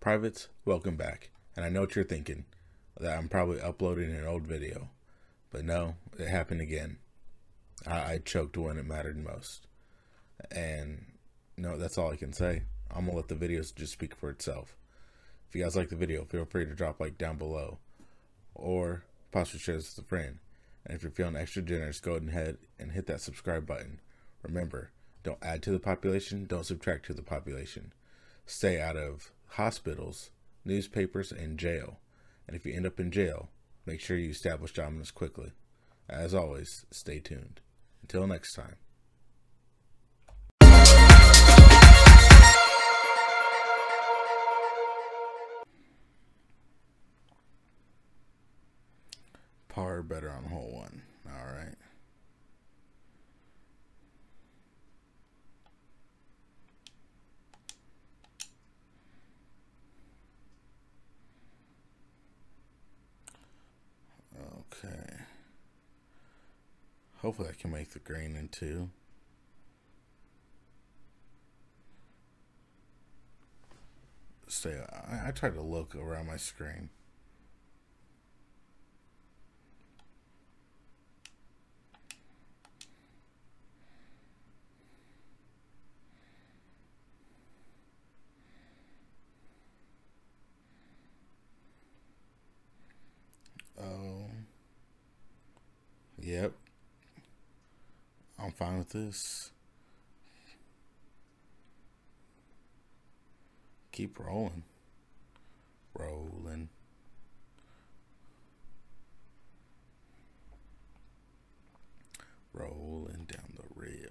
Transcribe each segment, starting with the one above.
Privates, welcome back. And I know what you're thinking that I'm probably uploading an old video. But no, it happened again. I, I choked when it mattered most. And no, that's all I can say. I'm gonna let the videos just speak for itself. If you guys like the video, feel free to drop like down below. Or possibly share this with a friend. And if you're feeling extra generous, go ahead and hit that subscribe button. Remember, don't add to the population, don't subtract to the population. Stay out of hospitals, newspapers, and jail. And if you end up in jail, make sure you establish dominance quickly. As always, stay tuned. Until next time. Par better on hole one. All right. Hopefully I can make the green in two. I, I try to look around my screen. Oh. Yep. I'm fine with this. Keep rolling. Rolling. Rolling down the river.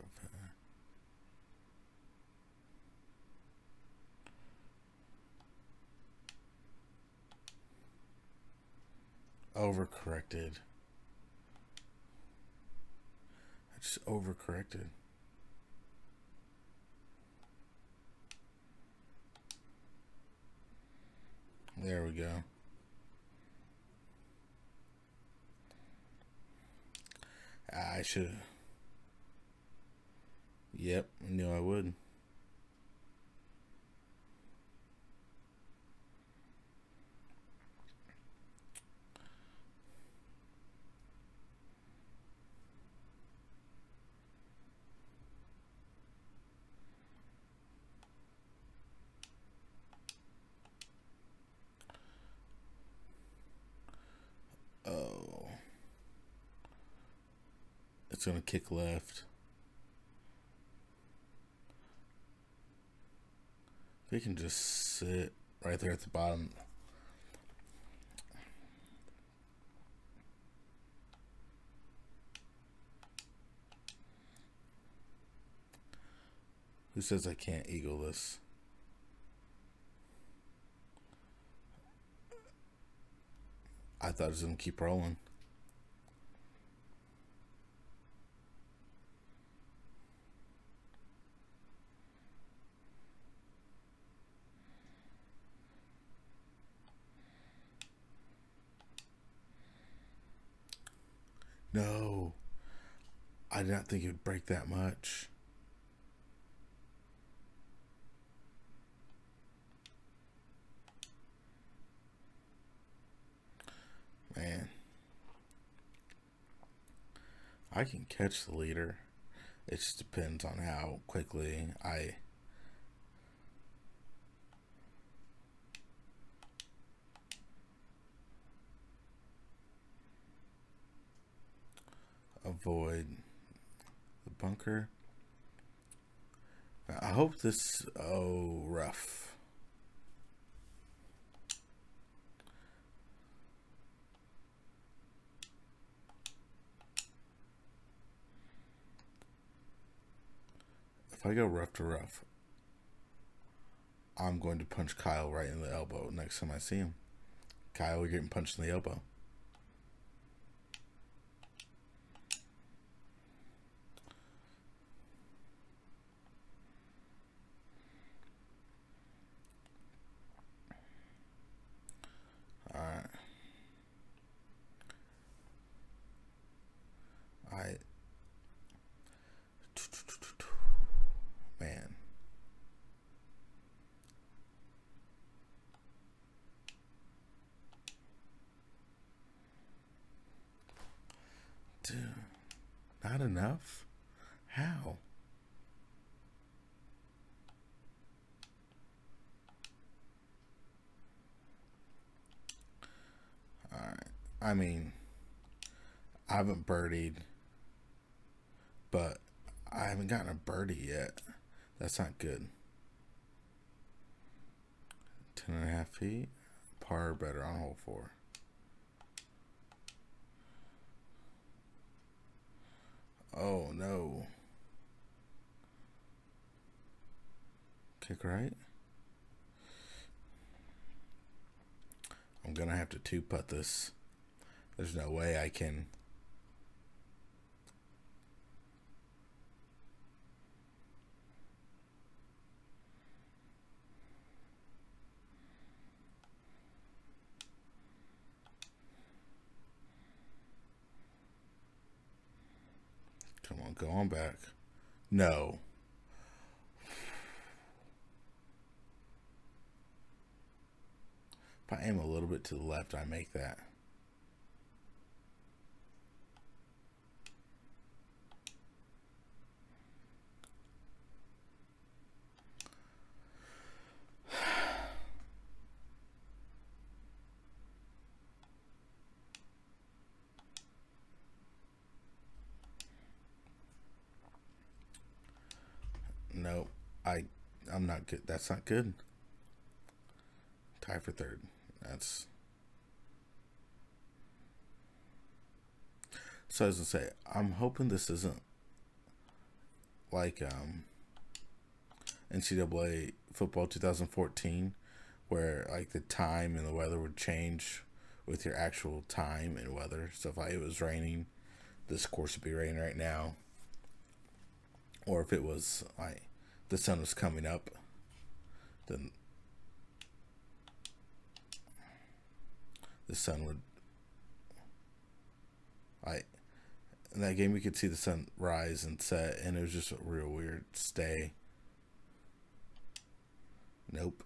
Overcorrected. I just overcorrected. There we go. I should. Yep, knew I would. Oh. It's going to kick left. They can just sit right there at the bottom. Who says I can't eagle this? I thought it was going to keep rolling. No. I did not think it would break that much. Man. I can catch the leader. It just depends on how quickly I avoid bunker. I hope this oh rough. If I go rough to rough, I'm going to punch Kyle right in the elbow next time I see him. Kyle, you're getting punched in the elbow. Alright. I man. Not enough? How? Alright. I mean, I haven't birdied, but I haven't gotten a birdie yet. That's not good. Ten and a half feet. Par better on hole four. Oh no. Kick right. I'm gonna have to two putt this. There's no way I can go on back. No. If I aim a little bit to the left, I make that. No, I, I'm not good. That's not good. Tie for third. That's. So as I say, I'm hoping this isn't like um, NCAA football 2014, where like the time and the weather would change with your actual time and weather. So if like it was raining, this course would be raining right now. Or if it was like the sun was coming up, then the sun would I in that game we could see the sun rise and set and it was just a real weird stay. Nope.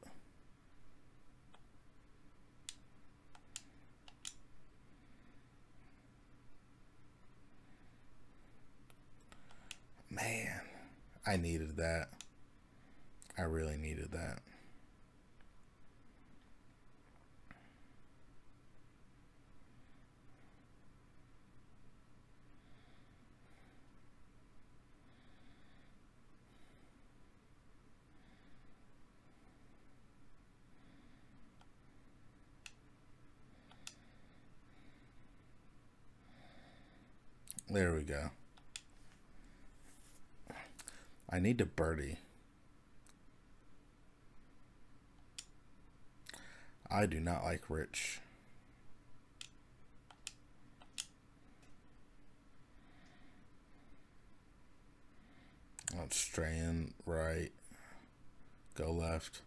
Man, I needed that. I really needed that. There we go. I need to birdie. I do not like Rich. Let's strand right, go left.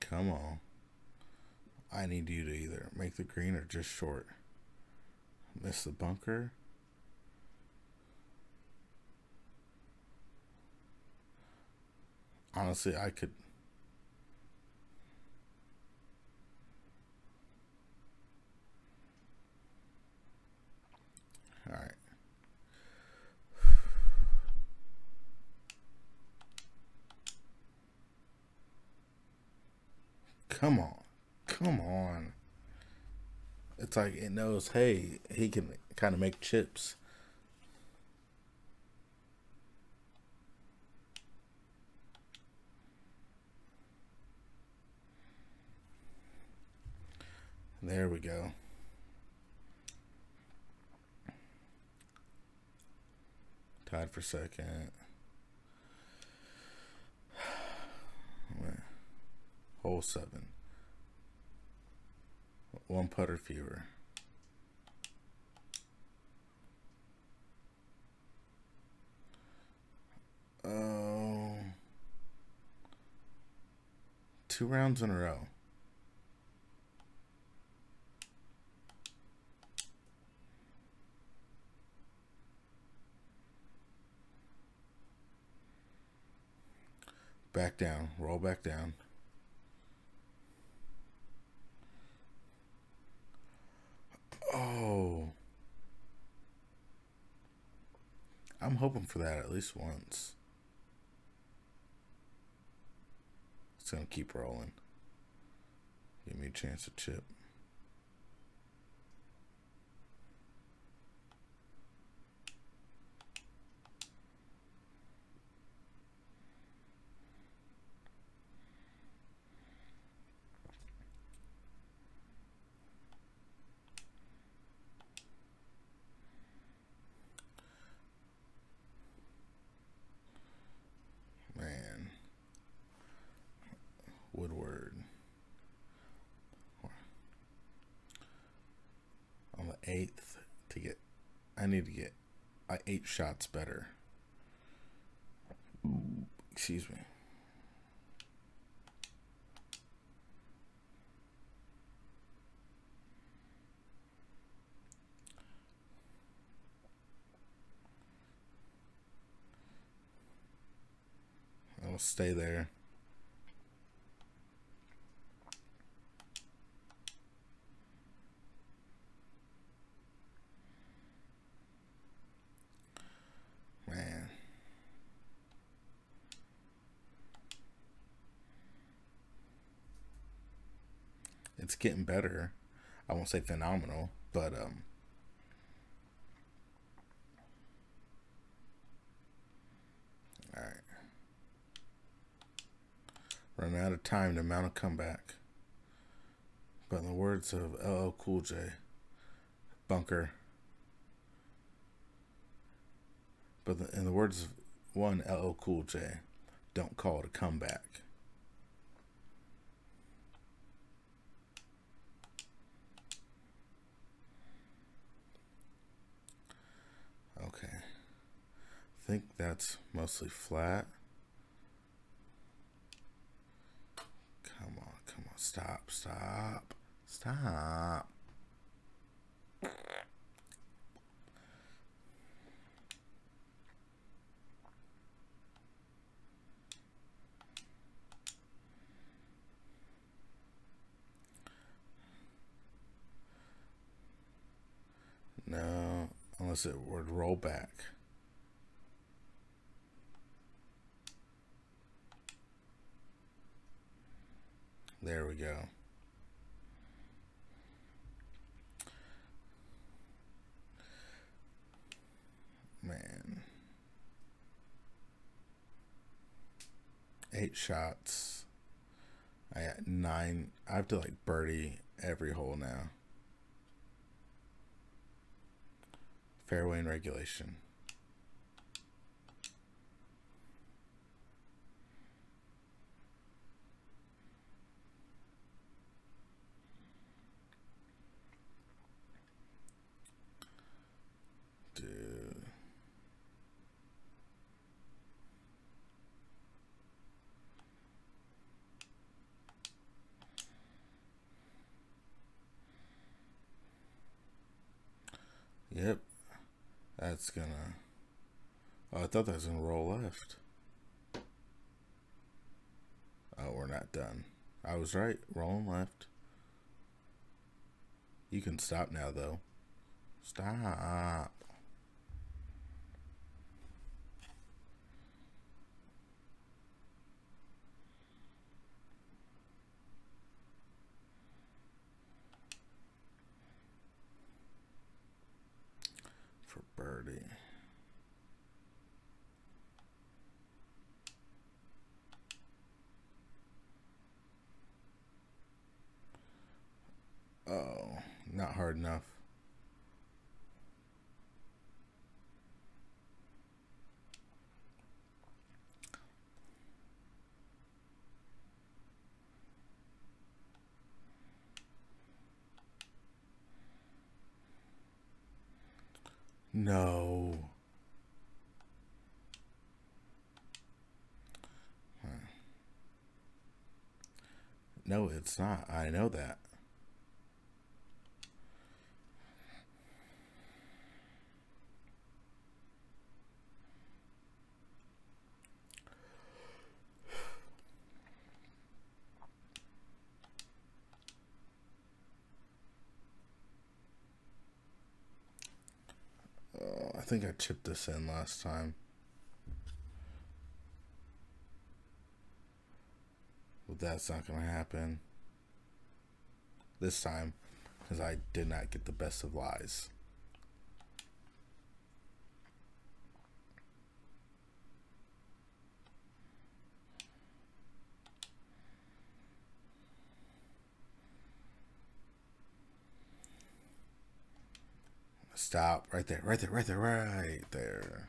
Come on. I need you to either make the green or just short. Miss the bunker. Honestly, I could. All right. Come on. Come on. It's like it knows, hey, he can kind of make chips. There we go. Tied for second. Hole seven one putter fewer. Oh, um, uh, two rounds in a row. Back down, roll back down. Hoping for that at least once. It's going to keep rolling. Give me a chance to chip. Woodward. On the eighth to get, I need to get uh, eight shots better. Excuse me. I'll stay there. It's getting better. I won't say phenomenal, but um All right. Run out of time to mount a comeback. But in the words of LL Cool J, bunker. But in the words of one LL Cool J, don't call it a comeback. Okay. I think that's mostly flat. Come on, come on. Stop, stop, stop. No unless it would roll back. There we go. Man. Eight shots. I got nine. I have to like birdie every hole now. fairway and regulation. Dude. Yep, that's gonna. Oh, I thought that was gonna roll left. Oh, we're not done. I was right. Rolling left. You can stop now, though. Stop. Oh, not hard enough. No. Hmm. No, it's not. I know that. I think I chipped this in last time. But that's not going to happen this time because I did not get the best of lies. Stop right there, right there, right there, right there.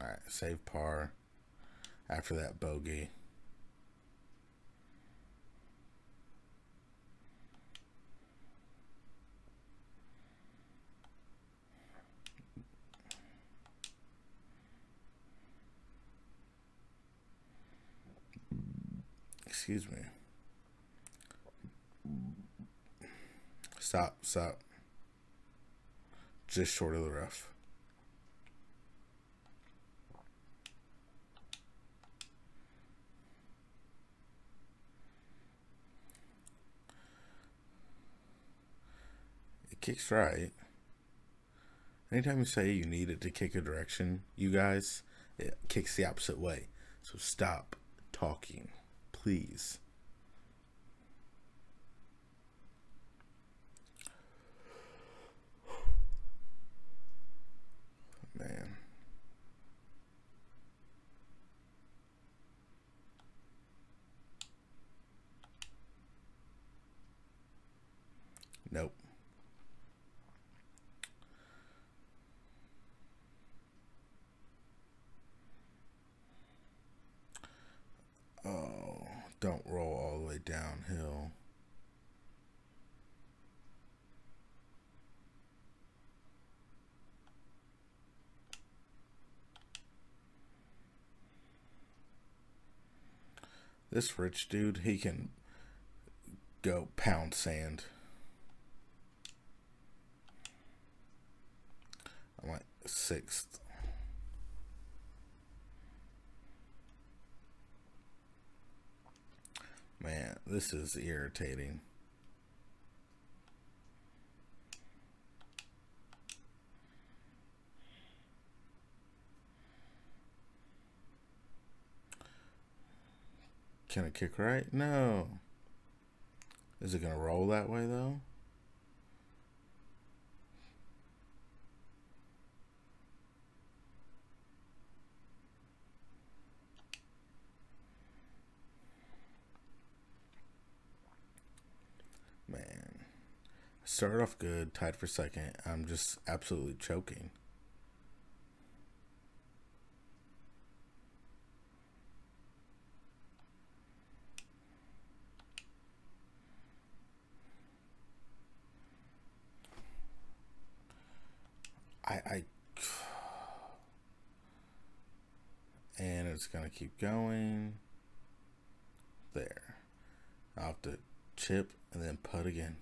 All right, save par after that bogey. Excuse me. Stop, stop. Just short of the rough. It kicks right. Anytime you say you need it to kick a direction, you guys, it kicks the opposite way. So stop talking please. Man. Nope. don't roll all the way downhill. This rich dude, he can go pound sand. I'm like sixth. Man, this is irritating. Can it kick right? No. Is it going to roll that way, though? Man. Started off good, tied for second. I'm just absolutely choking. I, I gonna keep going there. I'll have to chip and then putt again.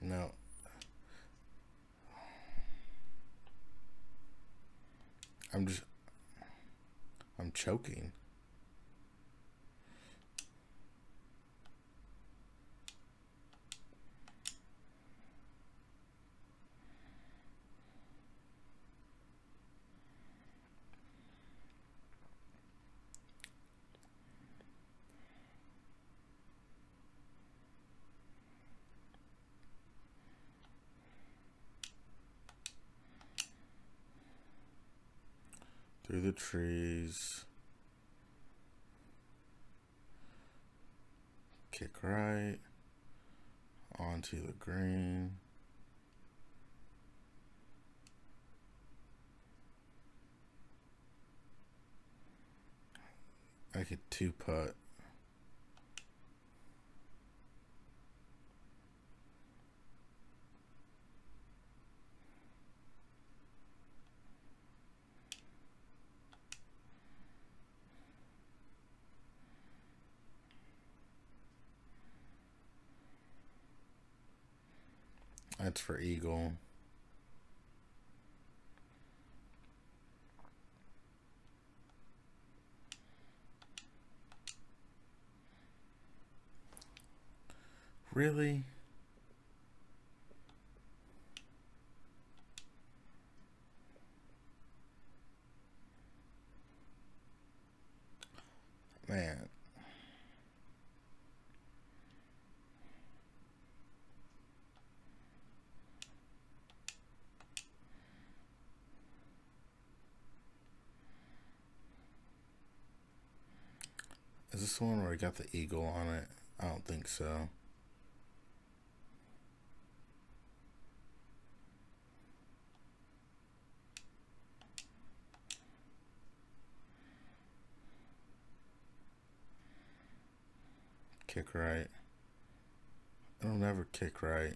No. I'm just. Choking. through the trees. Kick right onto the green. I could two putt. That's for Eagle. Really? Man. Is this one where I got the eagle on it? I don't think so. kick right. It'll never kick right.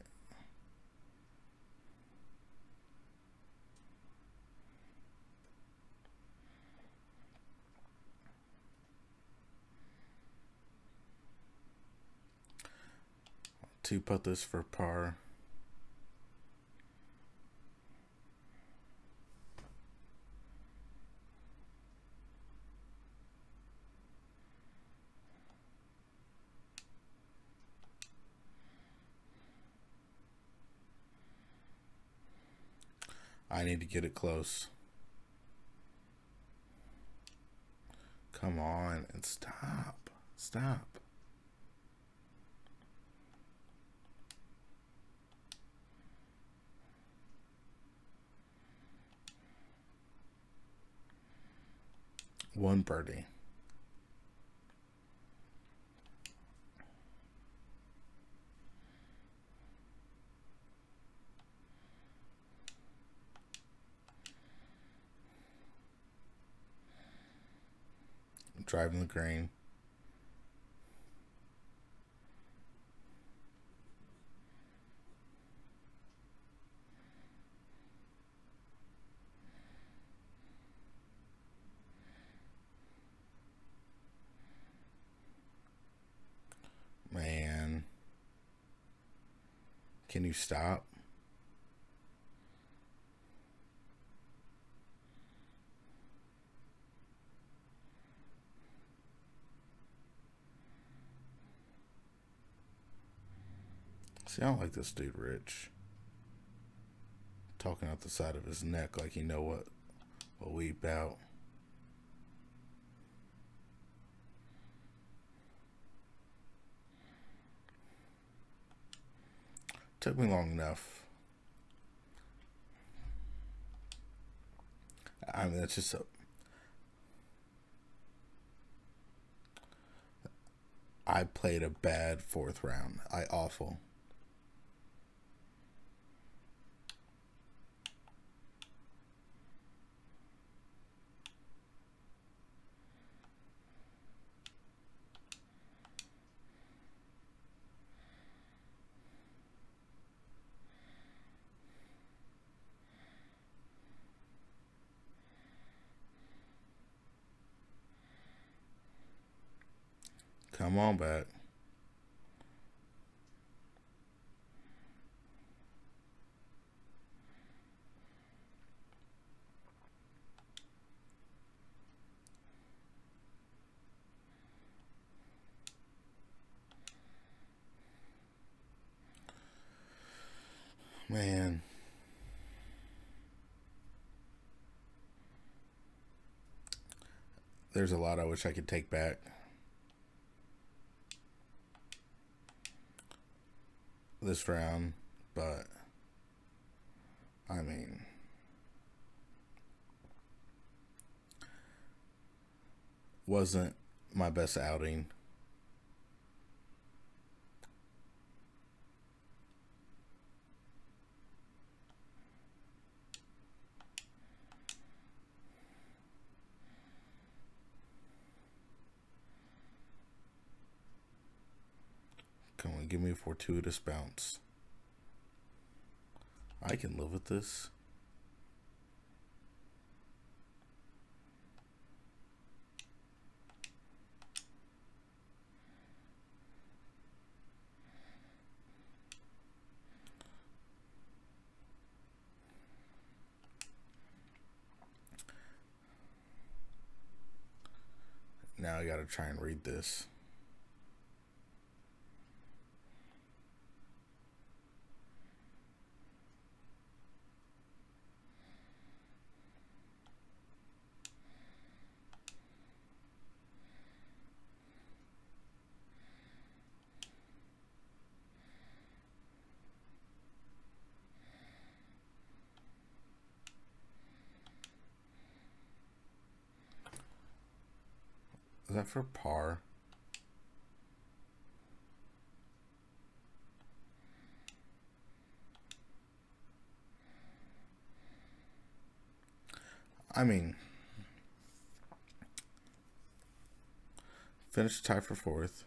Two put this for par. I need to get it close. Come on and stop. Stop. One birdie. driving the green. Man. Can you stop? See, I don't like this dude, Rich. Talking out the side of his neck like he know what what we about. Took me long enough. I mean, that's just a. I played a bad fourth round. I awful. Come on back. Man. There's a lot I wish I could take back. This round, but I mean, wasn't my best outing. give me a fortuitous bounce. I can live with this. Now I gotta try and read this. That for par? I mean, finished tie for fourth.